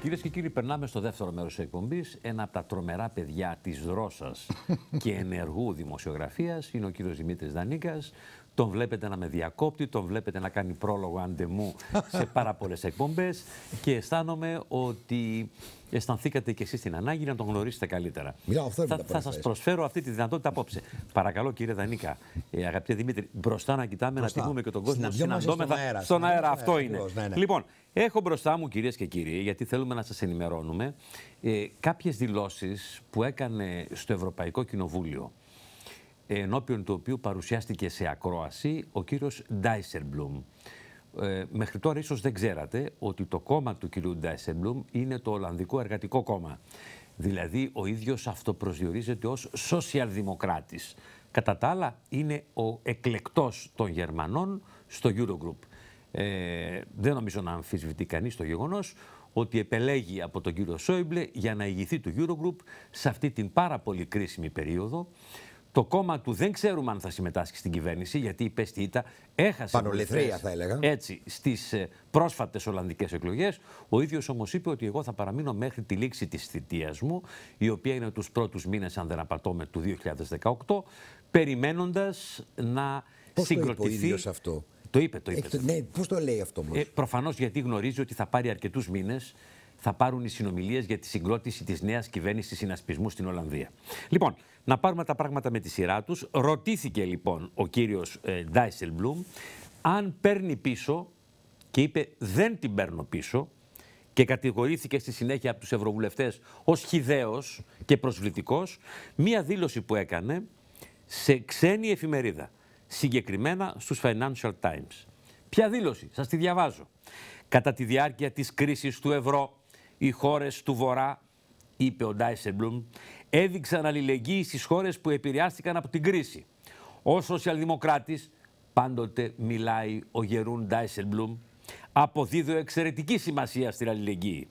Κυρίες και κύριοι, περνάμε στο δεύτερο μέρος της εκπομπής. Ένα από τα τρομερά παιδιά της δρόσα και ενεργού δημοσιογραφίας είναι ο κύριος Δημήτρης Δανίκας. Τον βλέπετε να με διακόπτει, τον βλέπετε να κάνει πρόλογο αντεμού σε πάρα πολλές εκπομπές και αισθάνομαι ότι αισθανθήκατε κι εσείς την ανάγκη να τον γνωρίσετε καλύτερα. Μιλάω, αυτό είναι θα τα θα σας προσφέρεις. προσφέρω αυτή τη δυνατότητα απόψε. Παρακαλώ, κύριε Δανίκα, ε, αγαπητέ Δημήτρη, μπροστά να κοιτάμε, Μπροστά. να τιμούμε και τον κόσμο. Συναντιόμαστε στον Συναντώμεθα αέρα. Στον αέρα, Συναντιόμαστε, αυτό ναι, είναι. ακριβώς, ναι, ναι. Λοιπόν, έχω μπροστά μου, κυρίες και κύριοι, γιατί θέλουμε να σας ενημερώνουμε, ε, κάποιες δηλώσεις που έκανε στο Ευρωπαϊκό Κοινοβούλιο ενώπιον του οποίου παρουσιάστηκε σε ακρόαση ο κύριος Ντάισερμπλουμ. Ε, μέχρι τώρα ίσως δεν ξέρατε ότι το κόμμα του κυρίου Ντάισερμπλουμ είναι το Ολλανδικό Εργατικό Κόμμα. Δηλαδή ο ίδιος αυτοπροσδιορίζεται ως σοσιαλδημοκράτης. Κατά τα άλλα είναι ο εκλεκτός των Γερμανών στο Eurogroup. Ε, δεν νομίζω να αμφισβητεί κανείς το γεγονός ότι επελέγει από τον κύριο Σόιμπλε για να ηγηθεί του Eurogroup σε αυτή την πάρα πολύ κρίσιμη περίοδο. Το κόμμα του δεν ξέρουμε αν θα συμμετάσχει στην κυβέρνηση, γιατί υπέστη ήττα, έχασε. Πανολεθρία, βουλευτές, θα έλεγα. Έτσι, στις πρόσφατες Ολλανδικές εκλογές. Ο ίδιος όμως είπε ότι εγώ θα παραμείνω μέχρι τη λήξη της θητείας μου, η οποία είναι τους πρώτους μήνες, αν δεν απατώμε, του 2018, περιμένοντας να Πώς το είπε ο συγκροτηθεί. ίδιος αυτό; Το είπε, το είπε. Έχει το- ναι, πώς το λέει αυτό όμως; Ε, Προφανώς γιατί γνωρίζει ότι θα πάρει αρκετούς μήνες, θα πάρουν οι συνομιλίες για τη συγκρότηση της νέας κυβέρνησης συνασπισμού στην Ολλανδία. Λοιπόν, να πάρουμε τα πράγματα με τη σειρά τους. Ρωτήθηκε λοιπόν ο κύριος ε, Ντάισελμπλουμ αν παίρνει πίσω και είπε δεν την παίρνω πίσω και κατηγορήθηκε στη συνέχεια από τους ευρωβουλευτές ως χιδαίος και προσβλητικός μία δήλωση που έκανε σε ξένη εφημερίδα, συγκεκριμένα στους Financial Times. Ποια δήλωση, σας τη διαβάζω. Κατά τη διάρκεια της κρίσης του ευρώ, οι χώρες του Βορρά, είπε ο Ντάισεμπλουμ, έδειξαν αλληλεγγύη στις χώρες που επηρεάστηκαν από την κρίση. Ο σοσιαλδημοκράτης, πάντοτε μιλάει ο Γερούν Ντάισελμπλουμ, αποδίδω εξαιρετική σημασία στην αλληλεγγύη.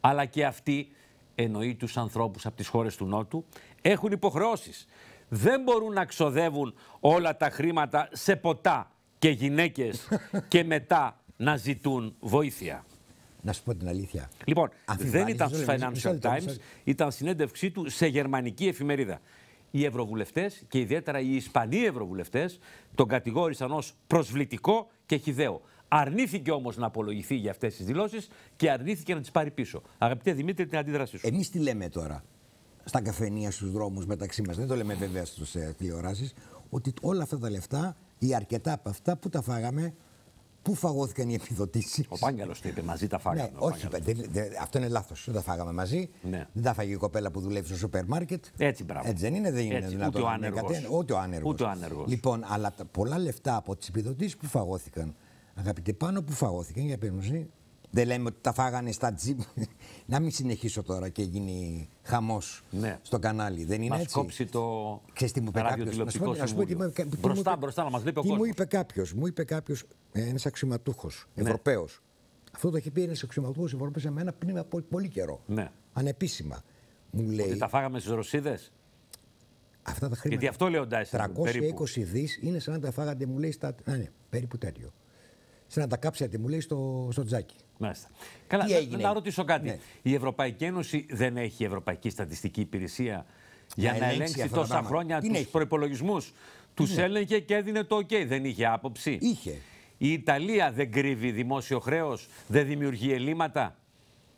Αλλά και αυτοί, εννοεί τους ανθρώπους από τις χώρες του Νότου, έχουν υποχρεώσεις. Δεν μπορούν να ξοδεύουν όλα τα χρήματα σε ποτά και γυναίκες και μετά να ζητούν βοήθεια. Να σου πω την αλήθεια. Λοιπόν, Αμφιβάλλεις, δεν ήταν μισό στους λεπτό, μισό Financial λεπτό, μισό Times, λεπτό. ήταν συνέντευξή του σε γερμανική εφημερίδα. Οι ευρωβουλευτές και ιδιαίτερα οι Ισπανοί ευρωβουλευτές τον κατηγόρησαν ως προσβλητικό και χιδαίο. Αρνήθηκε όμως να απολογηθεί για αυτές τις δηλώσεις και αρνήθηκε να τις πάρει πίσω. Αγαπητέ Δημήτρη, την αντίδρασή σου. Εμείς τι λέμε τώρα στα καφενεία, στους δρόμους μεταξύ μας, δεν το λέμε βέβαια στου ε, τηλεοράσεις, ότι όλα αυτά τα λεφτά ή αρκετά από αυτά που τα φάγαμε, πού φαγώθηκαν οι επιδοτήσεις; Ο Πάγκαλος το είπε, μαζί τα φάγαμε. Ναι, ο όχι, Πάγκαλος. δεν- δεν- αυτό είναι λάθος. Δεν τα φάγαμε μαζί. Ναι. Δεν τα φάγε η κοπέλα που δουλεύει στο σούπερ μάρκετ. Έτσι, μπράβο. Έτσι δεν είναι, δεν είναι Έτσι, δυνατόν. ούτε ο να είναι άνεργος. κάτι- Ούτε ο άνεργος. Ούτε ο άνεργος. Λοιπόν, αλλά τα πολλά λεφτά από τις επιδοτήσεις που φαγώθηκαν, αγαπητέ πάνω που φαγώθηκαν, για πες δεν λέμε ότι τα φάγανε στα τζιπ. να μην συνεχίσω τώρα και γίνει χαμός Ναι. στο κανάλι. Δεν είναι Μας έτσι; κόψει το Ξέρεις τι μου είπε κάποιος; ραδιοτηλεοπτικό Να σου πω- να σου πω τι συμβούλιο. μου είπε- τι μου Μπροστά, είπε- μπροστά, να μας βλέπει ο Τι μου κόσμος. είπε κάποιος, μου είπε κάποιος, ένας αξιωματούχος, Ευρωπαίος. Αυτό το είχε πει ένας αξιωματούχος Ευρωπαίο σε μένα πριν από πολύ καιρό. Ναι. Ανεπίσημα. Μου λέει Ότι τα φάγαμε στις Ρωσίδες; αυτά τα χρήματα. Γιατί αυτό λέει ο Ντάισεν. 320 δις είναι σαν να τα φάγατε, μου λέει, στα. Ναι, ναι, περίπου τέτοιο. Σαν να τα κάψατε, μου λέει, στο, στο τζάκι. Μάλιστα. Καλά, Τι να- έγινε; να ρωτήσω κάτι. Ναι. Η Ευρωπαϊκή Ένωση δεν έχει Ευρωπαϊκή Στατιστική Υπηρεσία για Να να, ελέγξει ελέγξει αυτά τα τόσα πράγματα. χρόνια Την τους έχει. προπολογισμού. Τους έλεγε και έδινε το OK. Δεν είχε άποψη. Είχε. Η Ιταλία δεν κρύβει δημόσιο χρέος, δεν δημιουργεί ελλείμματα,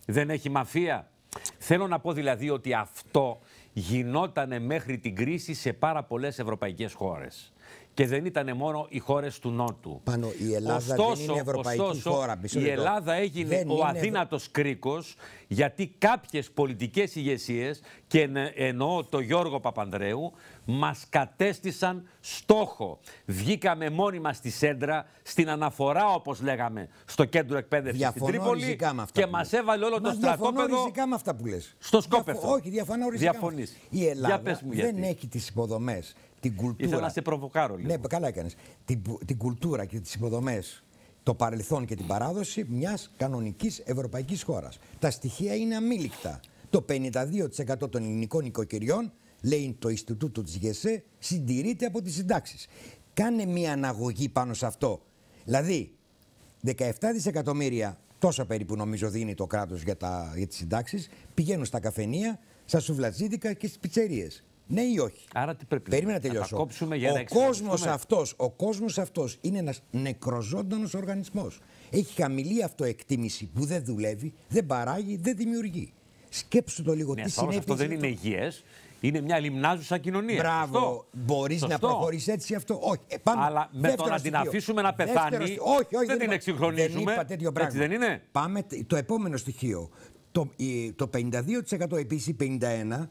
δεν έχει μαφία. Θέλω να πω δηλαδή ότι αυτό γινόταν μέχρι την κρίση σε πάρα πολλές ευρωπαϊκές χώρες. Και δεν ήταν μόνο οι χώρες του Νότου. Πάνω, η Ελλάδα δεν είναι ευρωπαϊκή χώρα, μισό Η λεπτό. Ελλάδα έγινε Δεν ο είναι αδύνατος κρίκος γιατί κάποιες πολιτικές ηγεσίες και εν- εννοώ το Γιώργο Παπανδρέου μας κατέστησαν στόχο. Βγήκαμε μόνοι μας στη Σέντρα, στην αναφορά όπως λέγαμε στο κέντρο εκπαίδευσης Διαφωνώ στην Τρίπολη ριζικά με αυτά και που μας λες. έβαλε όλο Μας το διαφωνώ στρατόπεδο ριζικά με αυτά που λες. στο σκόπευτο. Διαφο- Όχι, διαφωνώ ριζικά. με Διαφωνείς. αυτά. Η Για Ελλάδα πες μου δεν γιατί. έχει τις υποδομές, την κουλτούρα. Ήθελα να σε προβοκάρω λίγο. Ναι, καλά έκανες. Την, που- την κουλτούρα και τις υποδομές, το παρελθόν και την παράδοση μιας κανονικής ευρωπαϊκής χώρας. Τα στοιχεία είναι αμήλικτα. Το 52% των ελληνικών οικοκυριών, λέει το Ινστιτούτο της ΓΕΣΕ, συντηρείται από τις συντάξεις. Κάνε μια αναγωγή πάνω σε αυτό. Δηλαδή, 17 δισεκατομμύρια τόσα περίπου νομίζω δίνει το κράτος για, τα, για τις συντάξεις, πηγαίνουν στα καφενεία, στα σουβλατζίδικα και στις πιτσερίες. Ναι ή όχι; Άρα τι πρέπει Περίμενα να να τελειώσω. τα κόψουμε για να ο κόσμος εξυπηρετήσουμε. αυτός, ο κόσμος αυτός είναι ένας νεκροζώντανος οργανισμός. Έχει χαμηλή αυτοεκτίμηση που δεν δουλεύει, δεν παράγει, δεν δημιουργεί. Σκέψου το λίγο Ναι, τι ασφαλώς αυτό συνέπειες δεν είναι υγιές. Είναι μια λιμνάζουσα κοινωνία. Μπράβο, Σωστό. μπορείς να Σωστό. προχωρήσει έτσι αυτό. Όχι. Ε, πάμε. Αλλά με το Δεύτερο να την στοιχείο. αφήσουμε να Δεύτερο πεθάνει, στοιχείο. όχι, όχι, δεν την είπα- εξυγχρονίζουμε. Δεν είπα τέτοιο πράγμα. Έτσι δεν είναι; Πάμε τε- το επόμενο στοιχείο. Το, η- το 52% επίσης, 51%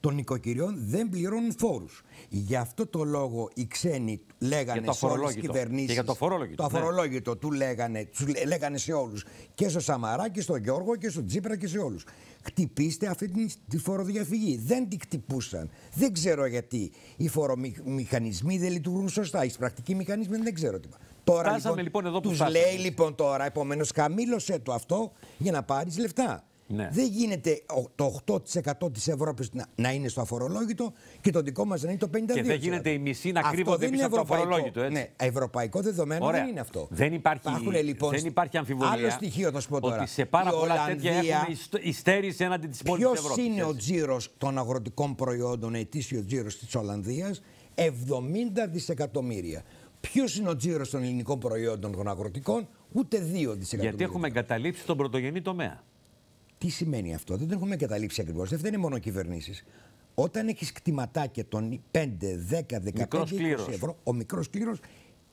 των νοικοκυριών δεν πληρώνουν φόρους. Γι' αυτό το λόγο οι ξένοι λέγανε Για το σε όλες τις αφορολόγητο. κυβερνήσεις. Και για το αφορολόγητο, Το ναι. αφορολόγητο του λέγανε, τους λέ- λέγανε σε όλους. Και στο Σαμαρά και στον Γιώργο και στον Τσίπρα και σε όλους. Χτυπήστε αυτή την, τη φοροδιαφυγή. Δεν τη χτυπούσαν. Δεν ξέρω γιατί. Οι φορομηχανισμοί δεν λειτουργούν σωστά. Οι πρακτικοί μηχανισμοί δεν ξέρω τι. Τώρα Φτάσαμε, λοιπόν, εδώ που τους φτάσαμε. λέει λοιπόν τώρα, επομένως, χαμήλωσέ το αυτό για να πάρεις λεφτά. Ναι. Δεν γίνεται ο- το 8% της Ευρώπης να, να είναι στο αφορολόγητο και το δικό μας να είναι το 52%. Και δεν γίνεται η μισή να Αυτό κρύβονται δεν πίσω είναι από το ευρωπαϊκό. αφορολόγητο, έτσι. Ναι, ευρωπαϊκό δεδομένο Ωραία. δεν είναι αυτό. Δεν υπάρχει, Υπάρχουν, λοιπόν, δεν υπάρχει αμφιβολία. Άλλο στοιχείο θα σου πω τώρα. Ότι σε πάρα Η πολλά τέτοια Ολλανδία- έχουμε ιστο- υστέρηση έναντι της υπόλοιπη Ποιος Ευρώπης. είναι ο τζίρος των αγροτικών προϊόντων, ετήσιος τζίρος της Ολλανδίας, 70 δισεκατομμύρια. Ποιος είναι ο τζίρος των ελληνικών προϊόντων των αγροτικών, ούτε 2 δισεκατομμύρια. Γιατί έχουμε εγκαταλείψει τον πρωτογενή τομέα. Τι σημαίνει αυτό, δεν το έχουμε καταλήψει ακριβώς. Δεν φταίνε μόνο κυβερνήσεις. Όταν έχεις κτηματάκια των 5, 10, 15, Μικρός 20 κλήρος. ευρώ, ο μικρός κλήρος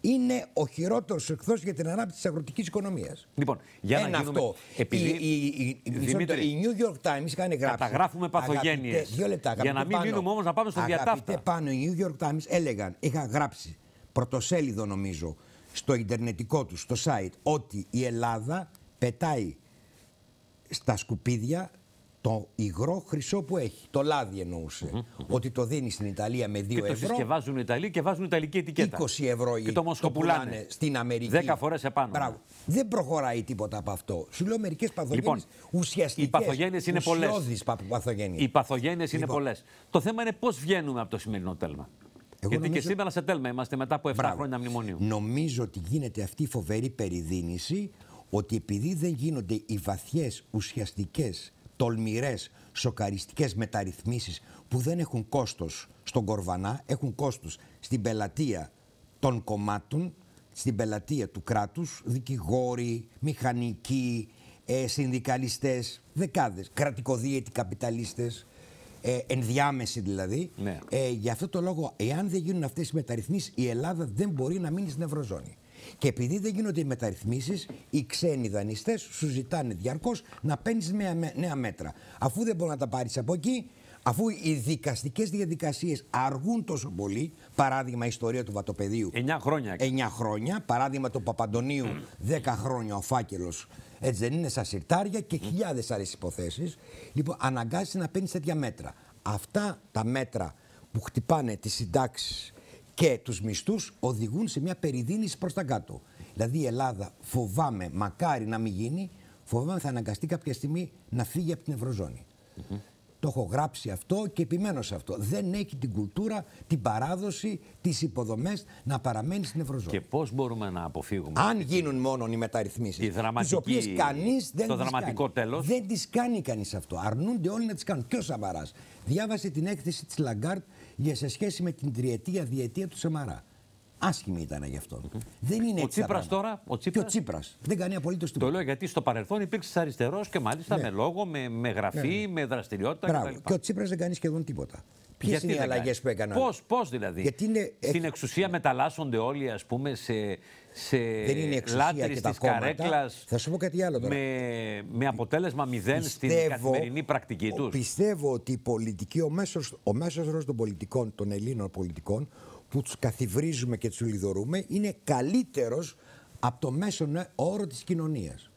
είναι ο χειρότερος εχθρός για την ανάπτυξη της αγροτικής οικονομίας. Λοιπόν, για να Ένα γίνουμε... αυτό. Επειδή... Η, η, η, η, μισό λεπτό, Δημήτρη, η New York Times είχαν γράψει. Καταγράφουμε παθογένειες. Αγαπητέ, δύο λεπτά, Για να αγαπητέ μην Πάνο. μείνουμε όμως να πάμε στο Αγαπητέ διατάφτα. πάνω, οι New York Times έλεγαν, είχαν γράψει πρωτοσέλιδο νομίζω, στο ιντερνετικό του, στο site, ότι η Ελλάδα πετάει στα σκουπίδια το υγρό χρυσό που έχει. Το λάδι εννοούσε. Ότι το δίνει στην Ιταλία με 2 Και το ευρώ. συσκευάζουν οι Ιταλοί και βάζουν Ιταλική ετικέτα. 20 ευρώ Και το μοσχοπουλάνε. στην Αμερική. 10 φορές επάνω. Μπράβο. Δεν προχωράει τίποτα από αυτό. Σου λέω μερικές παθογένειες Λοιπόν, ουσιαστικές. οι παθογένειες είναι πολλές. παθογένειες. Οι παθογένειες είναι Λοιπόν. πολλές. Το θέμα είναι πώς βγαίνουμε από το σημερινό τέλμα. Γιατί νομίζω- και σήμερα σε τέλμα είμαστε μετά από 7 Μπράβο. χρόνια μνημονίου. Νομίζω ότι γίνεται αυτή η φοβερή περιδίνηση ότι επειδή δεν γίνονται οι βαθιές, ουσιαστικές, τολμηρές, σοκαριστικές μεταρρυθμίσεις που δεν έχουν κόστος στον Κορβανά, έχουν κόστος στην πελατεία των κομμάτων, στην πελατεία του κράτους, δικηγόροι, μηχανικοί, ε, συνδικαλιστές, δεκάδες, κρατικοδίαιτοι καπιταλίστες, ε, ενδιάμεση δηλαδή. Ναι. Ε, για αυτό το λόγο, εάν δεν γίνουν αυτές οι μεταρρυθμίσεις, η Ελλάδα δεν μπορεί να μείνει στην Ευρωζώνη. Και επειδή δεν γίνονται οι μεταρρυθμίσεις, οι ξένοι δανειστές σου ζητάνε διαρκώς να παίρνεις νέα μέτρα. Αφού δεν μπορεί να τα πάρεις από εκεί, αφού οι δικαστικές διαδικασίες αργούν τόσο πολύ, παράδειγμα η ιστορία του Βατοπεδίου. 9 χρόνια. 9 χρόνια. Παράδειγμα του Παπαντονίου, 10 χρόνια ο φάκελος. Έτσι δεν είναι στα συρτάρια και χιλιάδες άλλες υποθέσεις. Λοιπόν, αναγκάζεσαι να παίρνεις τέτοια μέτρα. Αυτά τα μέτρα που χτυπάνε τις συντάξεις και τους μισθούς οδηγούν σε μια περιδίνηση προς τα κάτω. Δηλαδή η Ελλάδα φοβάμαι, μακάρι να μην γίνει, φοβάμαι θα αναγκαστεί κάποια στιγμή να φύγει από την Ευρωζώνη. Το έχω γράψει αυτό και επιμένω σε αυτό. Δεν έχει την κουλτούρα, την παράδοση, τις υποδομές να παραμένει στην Ευρωζώνη. Και πώς μπορούμε να αποφύγουμε. Αν γίνουν μόνο οι μεταρρυθμίσεις, Η δραματική- τι οποίες κανείς δεν το τις δραματικό κάνει. τέλος. Δεν τις κάνει κανείς αυτό. Αρνούνται όλοι να τις κάνουν. Και ο Σαμαράς διάβασε την έκθεση της Λαγκάρτ για σε σχέση με την τριετία διετία του Σαμαρά. Άσχημη ήταν γι' αυτό. Δεν είναι Ο έτσι. τα Τσίπρας πράγματα. τώρα, ο Και Τσίπρας- ο Τσίπρας; Δεν κάνει απολύτως Το τίποτα. λέω γιατί στο παρελθόν υπήρξε αριστερός και μάλιστα Ναι. με λόγο, με, με γραφή, με δραστηριότητα Μπράβο. κτλ. Και ο Τσίπρας δεν κάνει σχεδόν τίποτα. Ποιες Γιατί είναι οι δεν αλλαγές κάνει; που έκαναν; Πώς, πώς δηλαδή; Γιατί είναι- Στην έχει- εξουσία μεταλλάσσονται όλοι ας πούμε σε, σε Δεν είναι η εξουσία λάτρεις και τα της κόμματα. καρέκλας Θα σου πω κάτι άλλο τώρα. με, με αποτέλεσμα μηδέν στην καθημερινή πρακτική τους. Πιστεύω ότι η πολιτική, ο μέσος, ο μέσος όρος των πολιτικών, των Ελλήνων πολιτικών, που τους καθιβρίζουμε και τους λιδωρούμε, είναι καλύτερος από το μέσον όρο της κοινωνίας.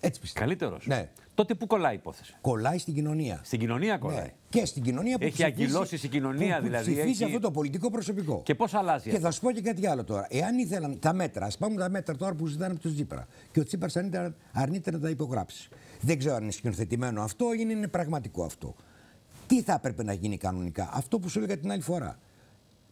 Έτσι πιστεύω. Καλύτερος; Ναι. Τότε που κολλάει η υπόθεση. Κολλάει στην κοινωνία. Στην κοινωνία κολλάει. Ναι. Και στην κοινωνία που Έχει ψηφίζει- αγκυλώσεις η κοινωνία, που, που δηλαδή, ψηφίζει έχει- αυτό το πολιτικό προσωπικό. Και πώς αλλάζει Και αυτό; θα σου πω και κάτι άλλο τώρα. Εάν ήθελαν τα μέτρα, ας πάμε τα μέτρα τώρα που ζητάνε από τον Τσίπρα. Και ο Τσίπρα αρνείται, αρνείται να τα υπογράψει. Δεν ξέρω αν είναι σκηνοθετημένο αυτό ή είναι, είναι πραγματικό αυτό. Τι θα έπρεπε να γίνει κανονικά, αυτό που σου έλεγα την άλλη φορά.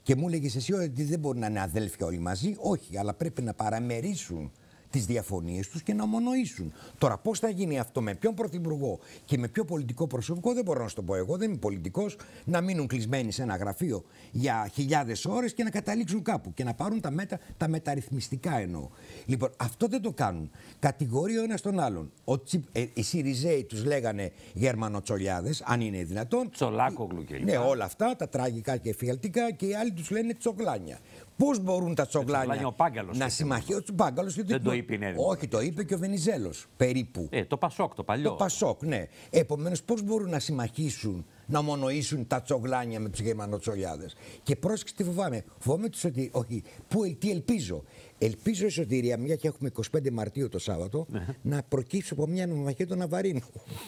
Και μου έλεγες εσύ ότι δεν μπορεί να είναι αδέλφια όλοι μαζί. Όχι, αλλά πρέπει να παραμερίσουν τις διαφωνίες τους και να ομονοήσουν. Τώρα, πώς θα γίνει αυτό, με ποιον πρωθυπουργό και με ποιο πολιτικό προσωπικό, δεν μπορώ να σου το πω εγώ, δεν είμαι πολιτικός, να μείνουν κλεισμένοι σε ένα γραφείο για χιλιάδες ώρες και να καταλήξουν κάπου και να πάρουν τα, μετα, τα μεταρρυθμιστικά εννοώ. Λοιπόν, αυτό δεν το κάνουν. Κατηγορεί ο ένας τον άλλον. Ο Τσιπ, ε, οι Σιριζέοι τους λέγανε Γερμανοτσολιάδες, αν είναι δυνατόν. Τσολάκογλου και Ναι, όλα αυτά, τα τραγικά και εφιαλτικά και οι άλλοι τους λένε τσογλάνια. Πώς μπορούν τα τσογλάνια ο Πάγκαλος να το συμμαχίσουν. Ο Πάγκαλος Δεν το είπε η Νέα Όχι, το είπε και ο Βενιζέλος. Περίπου. Ε, το Πασόκ, το παλιό. Το Πασόκ, ναι. Επομένως, πώς μπορούν να συμμαχίσουν, να ομονοήσουν τα τσογλάνια με τους Γερμανοτσολιάδε. Και πρόσεξε τι φοβάμαι. Φοβάμαι τους ότι. Όχι, που, τι ελπίζω. Ελπίζω η σωτηρία, μια και έχουμε 25 Μαρτίου το Σάββατο, Ναι. να προκύψει από μια νομιμαχία του Ναβαρίνου.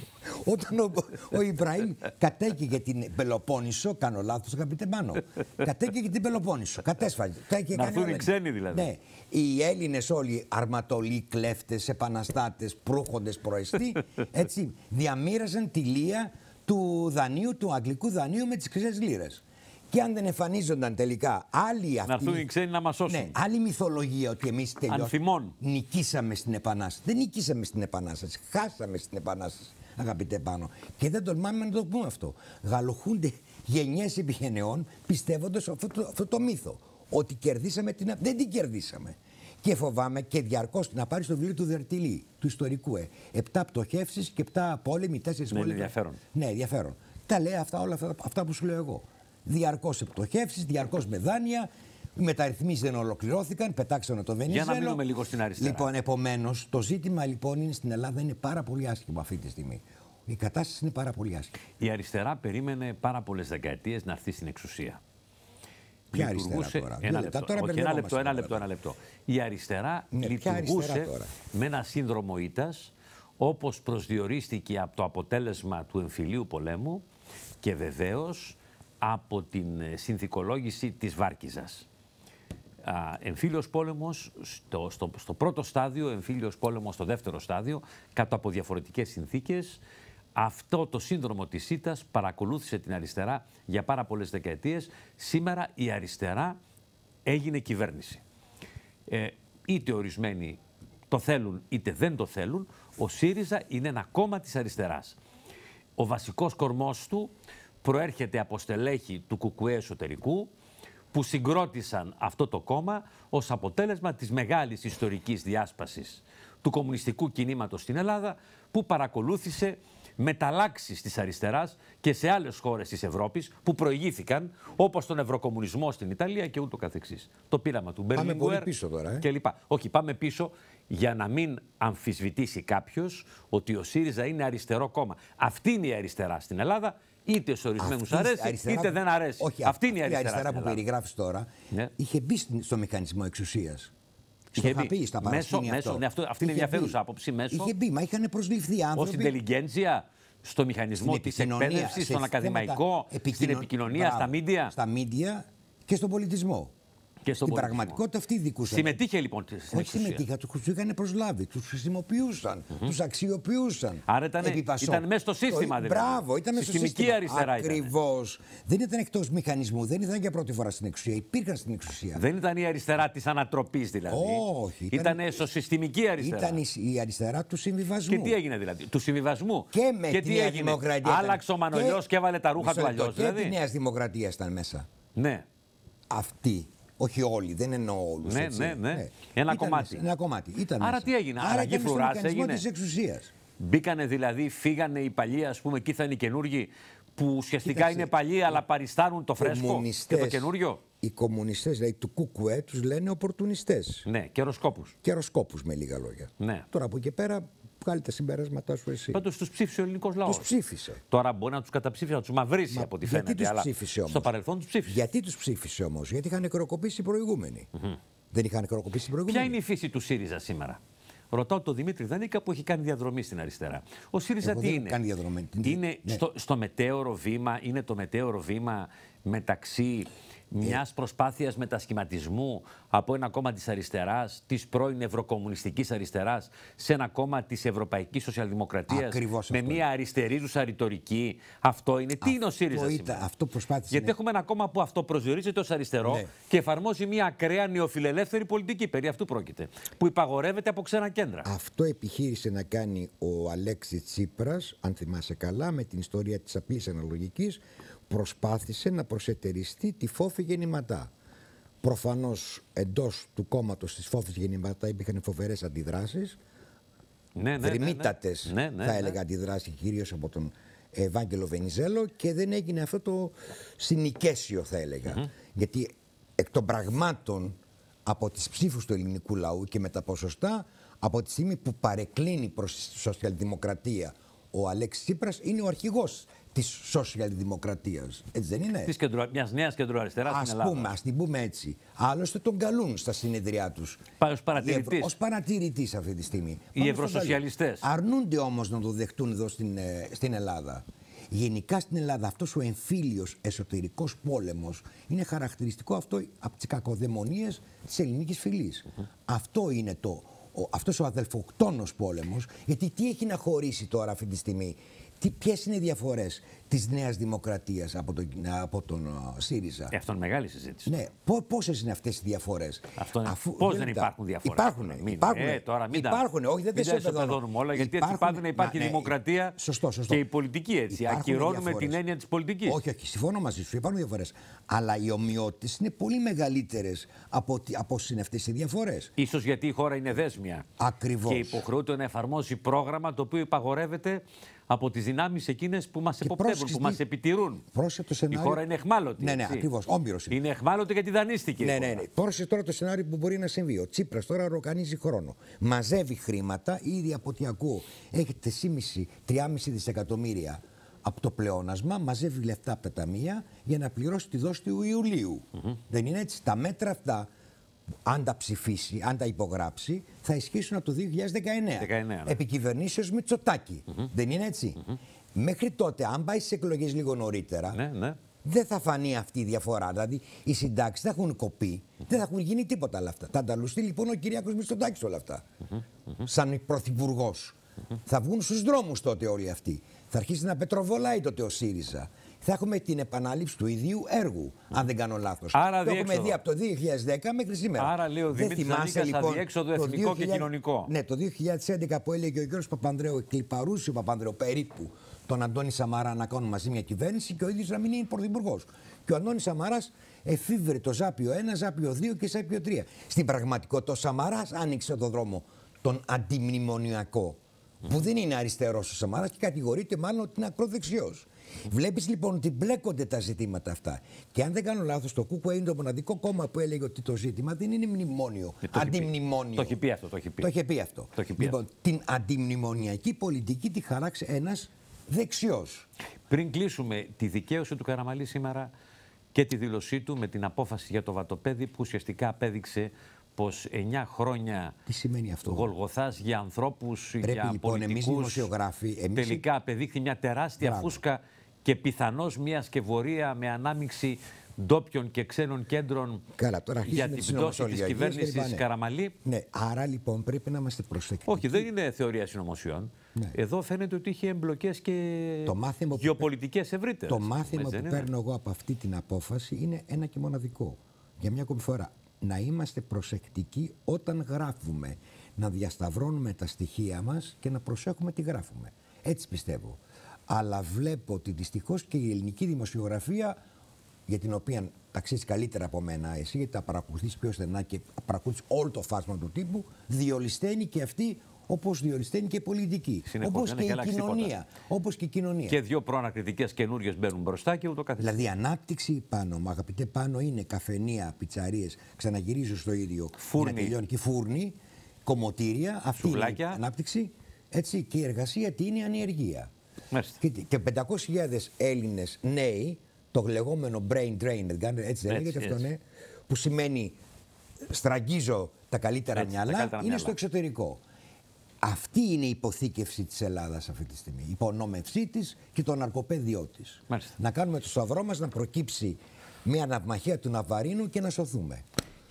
Όταν ο, ο Ιμπραήμ κατέκυγε την Πελοπόννησο, κάνω λάθος, αγαπητέ Μάνο. κατέκυγε την Πελοπόννησο. Κατέσφαγε. Τα είχε Να κάνει έρθουν οι όλα. ξένοι δηλαδή. Ναι. Οι Έλληνες όλοι αρματολοί, κλέφτες, επαναστάτες, προύχοντες, προεστοί, έτσι, διαμήραζαν τη λία του δανείου, του αγγλικού δανείου με τις χρυσέ λίρες. Και αν δεν εμφανίζονταν τελικά άλλοι αυτοί. Να έρθουν οι ξένοι να μας σώσουν. Ναι, άλλη μυθολογία ότι εμείς τελειώσαμε. Ανθιμών. Νικήσαμε στην Επανάσταση. Δεν νικήσαμε στην Επανάσταση. Χάσαμε στην Επανάσταση, αγαπητέ πάνω. Και δεν τολμάμε να το πούμε αυτό. Γαλοχούνται γενιές επί γενεών πιστεύοντας αυτό, το- αυτό το μύθο. Ότι κερδίσαμε την. Δεν την κερδίσαμε. Και φοβάμαι και διαρκώς να πάρει το βιβλίο του Δερτιλή, του ιστορικού. Ε. Επτά πτωχεύσεις και επτά πόλεμοι, τέσσερις Ναι, είναι πόλεμοι. ενδιαφέρον. Ναι, ενδιαφέρον. Τα λέει αυτά, όλα αυτά, αυτά που σου λέω εγώ. Διαρκώς επιτοχεύσει, διαρκώς με δάνεια. Οι μεταρρυθμίσεις δεν ολοκληρώθηκαν, πετάξανε το Βενιζέλο. Για να μείνουμε λίγο στην αριστερά. Λοιπόν, επομένως, το ζήτημα λοιπόν είναι στην Ελλάδα είναι πάρα πολύ άσχημο αυτή τη στιγμή. Η κατάσταση είναι πάρα πολύ άσχημη. Η αριστερά περίμενε πάρα πολλές δεκαετίες να έρθει στην εξουσία. Ποια Λειτουργούσε- αριστερά τώρα; Δύο Ένα λεπτά, λεπτό. τώρα Όχι, ένα μπερδευόμαστε λεπτό, ένα τώρα. λεπτό, ένα λεπτό. Η αριστερά Ναι, ποια λειτουργούσε αριστερά τώρα; με ένα σύνδρομο ήττας όπως προσδιορίστηκε από το αποτέλεσμα του εμφυλίου πολέμου και βεβαίως από την ε, συνθηκολόγηση της Βάρκιζας. Α, εμφύλιος πόλεμος στο, στο, στο πρώτο στάδιο, εμφύλιος πόλεμος στο δεύτερο στάδιο, κάτω από διαφορετικές συνθήκες. Αυτό το σύνδρομο της ΣΥΤΑΣ παρακολούθησε την αριστερά για πάρα πολλές δεκαετίες. Σήμερα η αριστερά έγινε κυβέρνηση. Ε, είτε ορισμένοι το θέλουν είτε δεν το θέλουν, ο ΣΥΡΙΖΑ είναι ένα κόμμα της αριστεράς. Ο βασικός κορμός του προέρχεται από στελέχη του κουκουέ εσωτερικού που συγκρότησαν αυτό το κόμμα ως αποτέλεσμα της μεγάλης ιστορικής διάσπασης του κομμουνιστικού κινήματος στην Ελλάδα που παρακολούθησε μεταλλάξεις της αριστεράς και σε άλλες χώρες της Ευρώπης που προηγήθηκαν όπως τον ευρωκομμουνισμό στην Ιταλία και ούτω καθεξής. Το πείραμα του Πάμε Μπερλίνγκουερ πολύ πίσω τώρα, ε. και λοιπά. Όχι, πάμε πίσω για να μην αμφισβητήσει κάποιος ότι ο ΣΥΡΙΖΑ είναι αριστερό κόμμα. Αυτή είναι η αριστερά στην Ελλάδα, είτε σε ορισμένους Αυτή η αρέσει, αριστερά είτε που- δεν αρέσει. Όχι, αυτή είναι η αριστερά. αριστερά στην που Ελλάδα. περιγράφεις τώρα Ναι. είχε μπει στην- στο μηχανισμό εξουσίας. Στο Είχε είχα μπει. πει στα Μέσω- παρασκήνια μέσω, αυτό. ναι, αυτό- αυτή είναι Είχε ενδιαφέρουσα μπει. άποψη, μέσω- Είχε μπει, μα είχαν προσληφθεί Ω άνθρωποι. συντελιγέντζια, στο μηχανισμό στην της επικοινωνία, εκπαίδευσης, σε στον θέματα ακαδημαϊκό, στην επικοινων- επικοινωνία, στα Μπράβο. μίντια. Στα μίντια και στον πολιτισμό. Και στον Στην πολιτισμό. πραγματικότητα αυτοί δικούσαν. Συμμετείχε λοιπόν στην Όχι εξουσία. συμμετείχαν, τους είχαν προσλάβει, τους χρησιμοποιούσαν, τους αξιοποιούσαν. Άρα ήτανε- Επί Πασόκ. ήταν μέσα στο σύστημα, Το- δηλαδή. Μπράβο, ήταν μέσα στο Συστημική σύστημα. αριστερά ήτανε. Ακριβώς. Δεν ήταν εκτός μηχανισμού, δεν ήταν για πρώτη φορά στην εξουσία. Υπήρχαν στην εξουσία. Δεν ήταν η αριστερά της ανατροπής δηλαδή. Όχι, ήταν- Ήταν εσωσυστημική αριστερά. Ήταν η, η αριστερά του συμβιβασμού. Και τι έγινε δηλαδή, του συμβιβασμού; Και με τη τι Νέα έγινε, Δημοκρατία. ήταν- Άλλαξε ο Μανολιός και... έβαλε τα ρούχα Μισό του λεπτό, αλλιώς. Και Δηλαδή; τη Νέα Δημοκρατία ήταν μέσα. Ναι. Αυτοί. Όχι όλοι, δεν εννοώ όλους. Ναι, ναι, ναι. Ένα κομμάτι. Ένα κομμάτι. Ήταν Άρα μέσα. τι έγινε, Άρα αλλαγή ήταν στο φρουράς μηχανισμό έγινε; της εξουσίας. Μπήκανε δηλαδή, φύγανε οι παλιοί, ας πούμε, και ήρθαν οι καινούργοι που ουσιαστικά Κοίταξε, είναι παλιοί, αλλά παριστάνουν το φρέσκο και το Κομμουνιστές- καινούριο; Οι κομμουνιστές, δηλαδή του ΚΚΕ, τους λένε οπορτουνιστές. Ναι, καιροσκόπους. Καιροσκόπους με λίγα λόγια. Ναι. Τώρα από εκεί πέρα βγάλει τα συμπεράσματά σου εσύ. Πάντως τους ψήφισε ο ελληνικός λαός. Τους ψήφισε. Τώρα μπορεί να τους καταψήφισε, να τους μαυρίσει από ό,τι γιατί φαίνεται. τους αλλά ψήφισε όμως; Στο παρελθόν τους ψήφισε. Γιατί τους ψήφισε όμως, γιατί είχαν νεκροκοπήσει οι προηγούμενοι. Δεν είχαν νεκροκοπήσει οι προηγούμενοι. Ποια είναι η φύση του ΣΥΡΙΖΑ σήμερα; Ρωτάω τον Δημήτρη Δανίκα που έχει κάνει διαδρομή στην αριστερά. Ο ΣΥΡΙΖΑ Εγώ τι δεν είναι; έχω κάνει διαδρομή. Είναι Ναι. στο, στο μετέωρο βήμα, είναι το μετέωρο βήμα μεταξύ μιας προσπάθειας μετασχηματισμού από ένα κόμμα της αριστεράς, της πρώην Ευρωκομμουνιστικής αριστεράς, σε ένα κόμμα της Ευρωπαϊκής Σοσιαλδημοκρατίας. Με μια αριστερίζουσα ρητορική. Αυτό είναι. Τι είναι ο ΣΥΡΙΖΑ ήταν, αυτό προσπάθησε. Γιατί έχουμε ένα κόμμα που αυτό προσδιορίζεται ως αριστερό ναι. και εφαρμόζει μια ακραία νεοφιλελεύθερη πολιτική. Περί αυτού πρόκειται. Που υπαγορεύεται από ξένα κέντρα. Αυτό επιχείρησε να κάνει ο Αλέξη Τσίπρας, αν θυμάσαι καλά, με την ιστορία της απλής αναλογικής, προσπάθησε να προσετεριστεί τη φόφη γεννηματά. Προφανώς εντός του κόμματος της φόφη γεννηματά υπήρχαν φοβερές αντιδράσεις. Ναι, ναι, ναι, ναι. ναι, ναι θα έλεγα αντιδράσεις κυρίως από τον Ευάγγελο Βενιζέλο και δεν έγινε αυτό το συνοικέσιο θα έλεγα. Γιατί εκ των πραγμάτων από τις ψήφους του ελληνικού λαού και με τα ποσοστά από τη στιγμή που παρεκκλίνει προς τη σοσιαλδημοκρατία ο Αλέξης Τσίπρας είναι ο αρχηγός της σοσιαλδημοκρατία. Έτσι δεν είναι; Της κεντρο... μιας νέας κεντροαριστεράς στην Ελλάδα. Πούμε, ας την πούμε έτσι. Άλλωστε τον καλούν στα συνεδριά τους. Πάει ως παρατηρητής. Ω παρατηρητής αυτή τη στιγμή. Οι ευρωσοσιαλιστές. Αρνούνται όμως να το δεχτούν εδώ στην, ε, στην Ελλάδα. Γενικά στην Ελλάδα αυτός ο εμφύλιος εσωτερικός πόλεμος είναι χαρακτηριστικό αυτό από τις κακοδαιμονίες της ελληνικής φυλής. Αυτό είναι το. Ο, αυτός ο αδελφοκτόνος πόλεμος, γιατί τι έχει να χωρίσει τώρα αυτή τη στιγμή; Ποιες είναι οι διαφορές; Της Νέας Δημοκρατίας από τον, από τον uh, ΣΥΡΙΖΑ. Ε, αυτό είναι μεγάλη συζήτηση. Ναι, πόσες είναι αυτές οι διαφορές; Πώς δεν υπάρχουν διαφορές; Υπάρχουν. υπάρχουν. Ε, τώρα μην υπάρχουν. Όχι, δεν τα ισοπεδώνουμε όλα, γιατί υπάρχουν, έτσι πάντα να υπάρχει ναι, δημοκρατία σωστό, σωστό. και η πολιτική έτσι. Ακυρώνουμε την έννοια της πολιτικής. Όχι, όχι, συμφωνώ μαζί σου. Υπάρχουν διαφορές. Αλλά οι ομοιότητες είναι πολύ μεγαλύτερες από, από είναι αυτές οι διαφορές. σω γιατί η χώρα είναι δέσμια. Ακριβώς. Και υποχρεούται να εφαρμόσει πρόγραμμα το οποίο υπαγορεύεται από τις δυνάμεις εκείνες που μας εποπτεύουν, που μας επιτηρούν. Πρόσεχε σενάριο. Η χώρα είναι εχμάλωτη. Ναι, ναι, ακριβώς. Όμπειρο είναι. Είναι εχμάλωτη γιατί δανείστηκε. Ναι, ναι, ναι. Πρόσεχε τώρα το σενάριο που μπορεί να συμβεί. Ο Τσίπρας τώρα ροκανίζει χρόνο. Μαζεύει χρήματα, ήδη από ό,τι ακούω, έχει 3,5 δισεκατομμύρια από το πλεόνασμα, μαζεύει λεφτά από τα ταμεία για να πληρώσει τη δόση του Ιουλίου. Mm-hmm. Δεν είναι έτσι. Τα μέτρα αυτά αν τα ψηφίσει, αν τα υπογράψει, θα ισχύσουν από το 2019. 19, ναι. Επικυβερνήσεως Μητσοτάκη. Mm-hmm. Δεν είναι έτσι. Mm-hmm. Μέχρι τότε, αν πάει στις εκλογές λίγο νωρίτερα, ναι, ναι. δεν θα φανεί αυτή η διαφορά. Δηλαδή, οι συντάξεις θα έχουν κοπεί, mm-hmm. δεν θα έχουν γίνει τίποτα όλα αυτά. Θα ανταλουστεί λοιπόν ο Κυριάκος Μητσοτάκης όλα αυτά. Σαν πρωθυπουργός. Θα βγουν στους δρόμους τότε όλοι αυτοί. Θα αρχίσει να πετροβολάει τότε ο ΣΥΡΙΖΑ θα έχουμε την επανάληψη του ίδιου έργου, αν δεν κάνω λάθος. Άρα το έχουμε δει από το 2010 μέχρι σήμερα. Άρα λέει ο Δημήτρης λοιπόν, αδιέξοδο εθνικό 2000... και κοινωνικό. Ναι, το 2011 που έλεγε ο κ. Παπανδρέου, εκλυπαρούσε ο Παπανδρέου περίπου τον Αντώνη Σαμαρά να κάνουν μαζί μια κυβέρνηση και ο ίδιος να μην είναι πρωθυπουργός. Και ο Αντώνης Σαμαράς εφήβρε το Ζάπιο 1, Ζάπιο 2 και Ζάπιο 3. Στην πραγματικότητα ο Σαμαράς άνοιξε τον δρόμο τον αντιμνημονιακό. Που δεν είναι αριστερός ο Σαμαράς και κατηγορείται μάλλον ότι είναι ακροδεξιός. Βλέπεις λοιπόν ότι μπλέκονται τα ζητήματα αυτά. Και αν δεν κάνω λάθος, το ΚΚΕ είναι το μοναδικό κόμμα που έλεγε ότι το ζήτημα δεν είναι μνημόνιο. Ε, το αντιμνημόνιο. Το έχει πει αυτό. Το έχει πει, το έχει πει αυτό. Το έχει πει λοιπόν, αυτό. την αντιμνημονιακή πολιτική τη χαράξει ένας δεξιός. Πριν κλείσουμε τη δικαίωση του Καραμαλή σήμερα και τη δήλωσή του με την απόφαση για το βατοπέδι που ουσιαστικά απέδειξε πως 9 χρόνια Τι σημαίνει αυτό; γολγοθάς για ανθρώπους, για λοιπόν, πολιτικούς, εμείς... τελικά απεδείχθη μια τεράστια Μπράβο. φούσκα και πιθανώς μιας σκευωρία με ανάμειξη ντόπιων και ξένων κέντρων Καλά, τώρα για την πτώση της κυβέρνησης ναι. Καραμαλή. Ναι, άρα λοιπόν πρέπει να είμαστε προσεκτικοί. Όχι, δεν είναι θεωρία συνωμοσιών. Ναι. Εδώ φαίνεται ότι είχε εμπλοκές και γεωπολιτικές ευρύτερες. Το μάθημα που παίρνω εγώ από αυτή την απόφαση είναι ένα και μοναδικό. Για μια ακόμη φορά. Να είμαστε προσεκτικοί όταν γράφουμε. Να διασταυρώνουμε τα στοιχεία μας και να προσέχουμε τι γράφουμε. Έτσι πιστεύω αλλά βλέπω ότι δυστυχώς και η ελληνική δημοσιογραφία, για την οποία τα ξέρει καλύτερα από μένα εσύ, γιατί τα παρακολουθείς πιο στενά και παρακολουθείς όλο το φάσμα του τύπου, διολυσταίνει και αυτή όπως διολυσταίνει και η πολιτική. Όπως και, η κοινωνία. Όπως και η κοινωνία. Και δύο προανακριτικές καινούριες μπαίνουν μπροστά και ούτω καθεξής. Δηλαδή, ανάπτυξη πάνω, μα αγαπητέ πάνω είναι καφενεία, πιτσαρίες, ξαναγυρίζω στο ίδιο. Φούρνη. Για και φούρνη, κομμωτήρια, αυτή είναι η ανάπτυξη. Έτσι, και η εργασία τι είναι η ανεργία. Και, και 500.000 Έλληνες νέοι, το λεγόμενο brain drain, έτσι δεν λέγεται αυτό, ναι, που σημαίνει στραγγίζω τα καλύτερα έτσι, μυαλά, τα καλύτερα είναι στο εξωτερικό. Αυτή είναι η υποθήκευση της Ελλάδας αυτή τη στιγμή. Η υπονόμευσή της και το ναρκοπαίδειό της. Να κάνουμε το σταυρό μας να προκύψει μια ναυμαχία του Ναβαρίνου και να σωθούμε.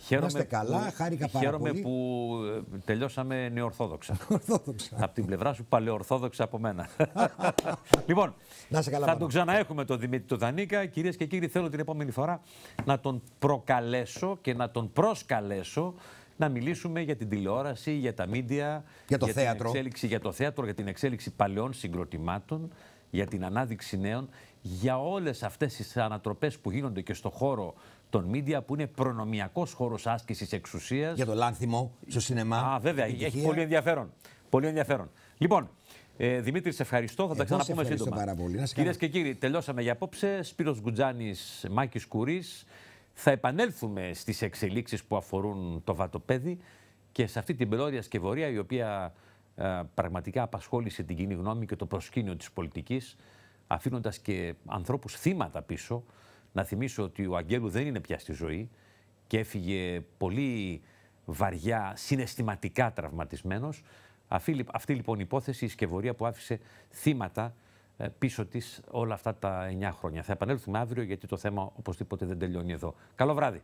Χαίρομαι Είμαστε καλά, που, χάρηκα πάρα χαίρομαι πολύ. που ε, τελειώσαμε νεορθόδοξα. Ορθόδοξα. από την πλευρά σου παλαιορθόδοξα από μένα. λοιπόν, Να είσαι καλά, θα Μανώ. τον ξαναέχουμε τον Δημήτρη τον Δανίκα. Κυρίες και κύριοι, θέλω την επόμενη φορά να τον προκαλέσω και να τον προσκαλέσω να μιλήσουμε για την τηλεόραση, για τα μίντια, Για το την θέατρο. εξέλιξη, για το θέατρο, για την εξέλιξη παλαιών συγκροτημάτων, για την ανάδειξη νέων, για όλες αυτές τις ανατροπές που γίνονται και στο χώρο των μίντια που είναι προνομιακός χώρος άσκησης εξουσίας. Για το λάνθιμο στο σινεμά. Α, βέβαια, την έχει επιτυχία. πολύ ενδιαφέρον. Πολύ ενδιαφέρον. Λοιπόν, ε, Δημήτρη, σε ευχαριστώ. Θα τα Εγώ σε ξαναπούμε ευχαριστώ σύντομα. πάρα πολύ. Να είσαι Κυρίες και κύριοι, τελειώσαμε για απόψε. Σπύρος Γκουτζάνης, Μάκης Κουρής. Θα επανέλθουμε στις εξελίξεις που αφορούν το βατοπέδι και σε αυτή την πελώριας σκευωρία η οποία ε, πραγματικά απασχόλησε την κοινή γνώμη και το προσκήνιο της πολιτικής αφήνοντας και ανθρώπους θύματα πίσω. Να θυμίσω ότι ο Αγγέλου δεν είναι πια στη ζωή και έφυγε πολύ βαριά, συναισθηματικά τραυματισμένος. Αυτή, αυτή λοιπόν η υπόθεση, η σκευωρία που άφησε θύματα ε, πίσω της όλα αυτά τα 9 χρόνια. Θα επανέλθουμε αύριο γιατί το θέμα οπωσδήποτε δεν τελειώνει εδώ. Καλό βράδυ.